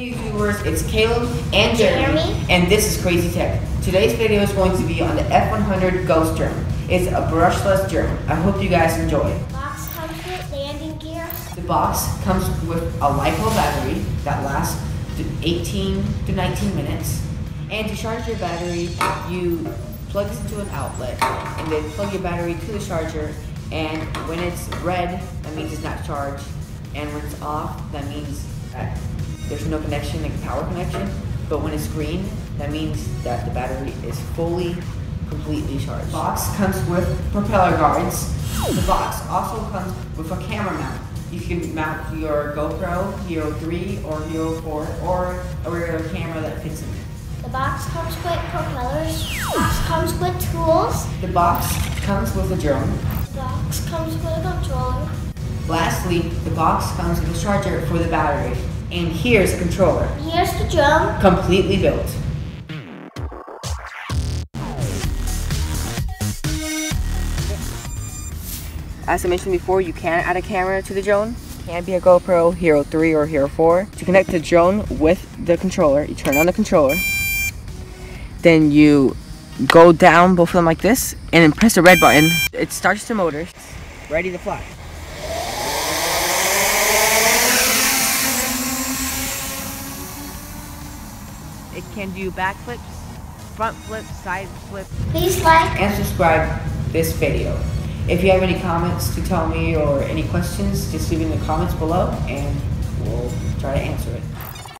Hey YouTubers, it's Caleb and Jeremy, Jeremy. and this is Crazy Tech. Today's video is going to be on the F100 Ghost Germ. It's a brushless germ. I hope you guys enjoy. Box comes with landing gear. The box comes with a LiPo battery that lasts 18 to 19 minutes. And to charge your battery, you plug this into an outlet and then plug your battery to the charger. And when it's red, that means it's not charged. And when it's off, that means that there's no connection, like power connection. But when it's green, that means that the battery is fully, completely charged. The box comes with propeller guards. The box also comes with a camera mount. You can mount your GoPro, Hero 3, or Hero 4, or a regular camera that fits in it. The box comes with propellers. The box comes with tools. The box comes with a drone. The box comes with a controller. Lastly, the box comes with a charger for the battery. And here's the controller, Here's the drum. completely built. As I mentioned before, you can add a camera to the drone. It can be a GoPro, Hero 3, or Hero 4. To connect the drone with the controller, you turn on the controller. Then you go down both of them like this, and then press the red button. It starts the motor, ready to fly. It can do back flips, front flips, side flips, Please like. and subscribe this video. If you have any comments to tell me or any questions, just leave it in the comments below and we'll try to answer it.